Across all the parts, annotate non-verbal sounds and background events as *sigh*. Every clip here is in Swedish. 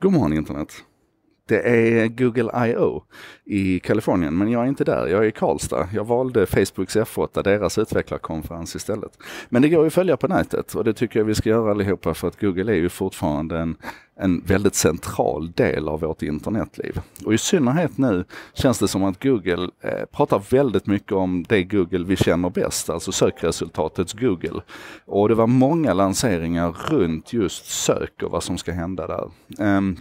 God morgon internet. Det är Google I.O. i Kalifornien, men jag är inte där. Jag är i Karlstad. Jag valde Facebooks F8, deras utvecklarkonferens istället. Men det går ju att följa på nätet och det tycker jag vi ska göra allihopa för att Google är ju fortfarande en, en väldigt central del av vårt internetliv. Och i synnerhet nu känns det som att Google eh, pratar väldigt mycket om det Google vi känner bäst, alltså sökresultatets Google. Och det var många lanseringar runt just sök och vad som ska hända där. Um,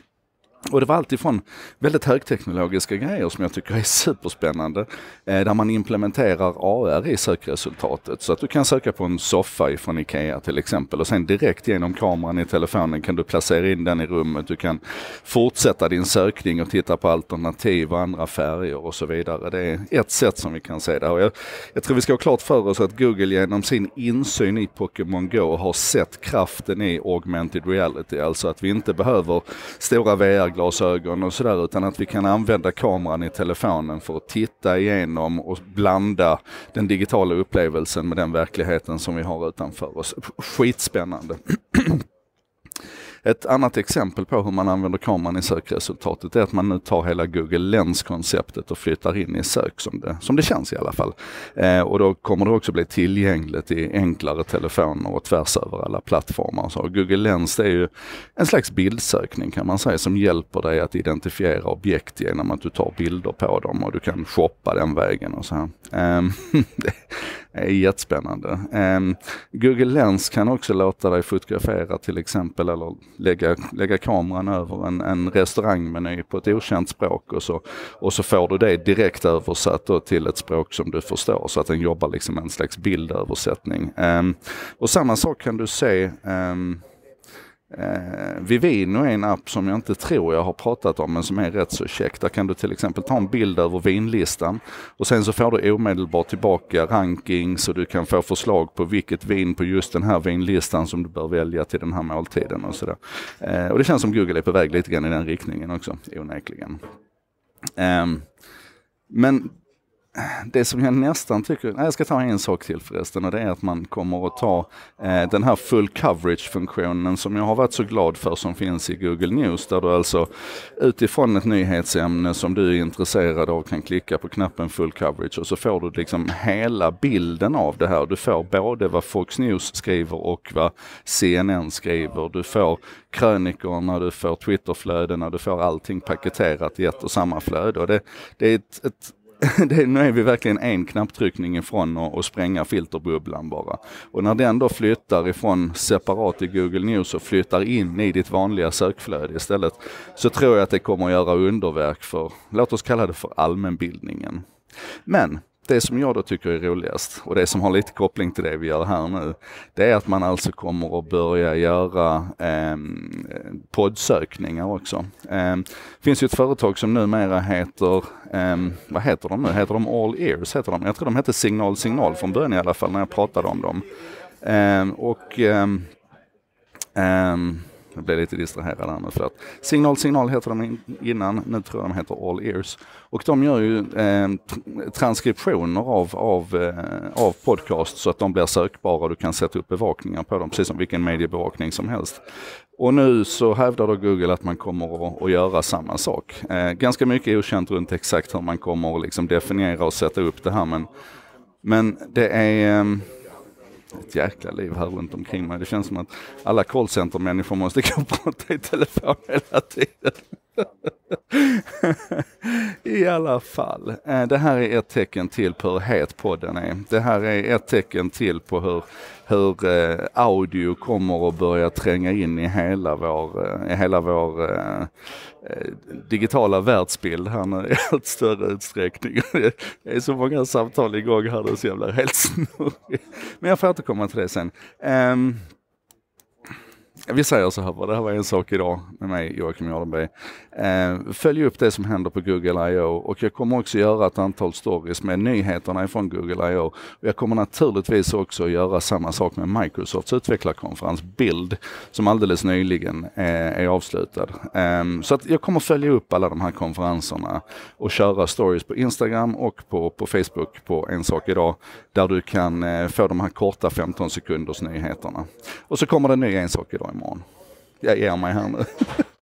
och det var alltifrån väldigt högteknologiska grejer som jag tycker är superspännande, eh, där man implementerar AR i sökresultatet. Så att du kan söka på en soffa ifrån IKEA till exempel och sen direkt genom kameran i telefonen kan du placera in den i rummet. Du kan fortsätta din sökning och titta på alternativ och andra färger och så vidare. Det är ett sätt som vi kan se det. Och jag, jag tror vi ska ha klart för oss att Google genom sin insyn i Pokémon Go har sett kraften i augmented reality, alltså att vi inte behöver stora VR VR-glasögon och sådär utan att vi kan använda kameran i telefonen för att titta igenom och blanda den digitala upplevelsen med den verkligheten som vi har utanför oss. Skitspännande. *clears throat* Ett annat exempel på hur man använder kameran i sökresultatet är att man nu tar hela Google Lens-konceptet och flyttar in i sök som det, som det känns i alla fall. Eh, och då kommer det också bli tillgängligt i enklare telefoner och tvärs över alla plattformar. Så Google Lens är ju en slags bildsökning kan man säga som hjälper dig att identifiera objekt genom att du tar bilder på dem och du kan shoppa den vägen och så här. *laughs* Eh, är jättespännande. Ehm, Google Lens kan också låta dig fotografera till exempel eller lägga, lägga kameran över en, en restaurangmeny på ett okänt språk och så, och så får du det direkt översatt till ett språk som du förstår så att den jobbar liksom med en slags bildöversättning. Ehm, och samma sak kan du se ehm, Eh, Vivino är en app som jag inte tror jag har pratat om men som är rätt så käck. Där kan du till exempel ta en bild över vinlistan och sen så får du omedelbart tillbaka rankings och du kan få förslag på vilket vin på just den här vinlistan som du bör välja till den här måltiden och sådär. Eh, och det känns som Google är på väg lite grann i den riktningen också, onekligen. Eh, men det som jag nästan tycker, nej, jag ska ta en sak till förresten och det är att man kommer att ta eh, den här full coverage-funktionen som jag har varit så glad för som finns i Google News där du alltså utifrån ett nyhetsämne som du är intresserad av kan klicka på knappen full coverage och så får du liksom hela bilden av det här. Du får både vad Fox News skriver och vad CNN skriver. Du får krönikorna, du får Twitterflödena, du får allting paketerat i ett och samma flöde. Och det, det är ett, ett *laughs* det, nu är vi verkligen en knapptryckning ifrån att spränga filterbubblan bara. Och när den då flyttar ifrån separat i Google News och flyttar in i ditt vanliga sökflöde istället, så tror jag att det kommer att göra underverk för, låt oss kalla det för allmänbildningen. Men det som jag då tycker är roligast och det som har lite koppling till det vi gör här nu, det är att man alltså kommer att börja göra eh, poddsökningar också. Eh, det finns ju ett företag som numera heter, eh, vad heter de nu? Heter de All Ears? Heter de? Jag tror de hette Signal Signal från början i alla fall när jag pratade om dem. Eh, och ehm, ehm, jag blev lite distraherad här nu för att Signal Signal heter de innan, nu tror jag de heter All Ears. Och de gör ju eh, transkriptioner av, av, eh, av podcast så att de blir sökbara och du kan sätta upp bevakningar på dem, precis som vilken mediebevakning som helst. Och nu så hävdar då Google att man kommer att, att göra samma sak. Eh, ganska mycket är okänt runt exakt hur man kommer att liksom definiera och sätta upp det här men, men det är ehm, ett jäkla liv här runt omkring mig. Det känns som att alla callcenter-människor måste gå och prata i telefon hela tiden. *laughs* I alla fall, eh, det här är ett tecken till på hur het podden är. Det här är ett tecken till på hur, hur eh, audio kommer att börja tränga in i hela vår, eh, i hela vår digitala världsbild här nu i allt större utsträckning. *laughs* Det är så många samtal igång här nu så jag blir helt snurrig. Men jag får återkomma till det sen. Ehm, vi säger så här bara, det här var en sak idag med mig Joakim Jardenberg. Eh, följ upp det som händer på Google I.O. och jag kommer också göra ett antal stories med nyheterna ifrån Google I.O. Jag kommer naturligtvis också göra samma sak med Microsofts utvecklarkonferens Bild, som alldeles nyligen eh, är avslutad. Eh, så att jag kommer följa upp alla de här konferenserna och köra stories på Instagram och på, på Facebook på En sak idag där du kan eh, få de här korta 15 sekunders nyheterna. Och så kommer det en ny En sak idag imorgon. Jag ger mig här nu.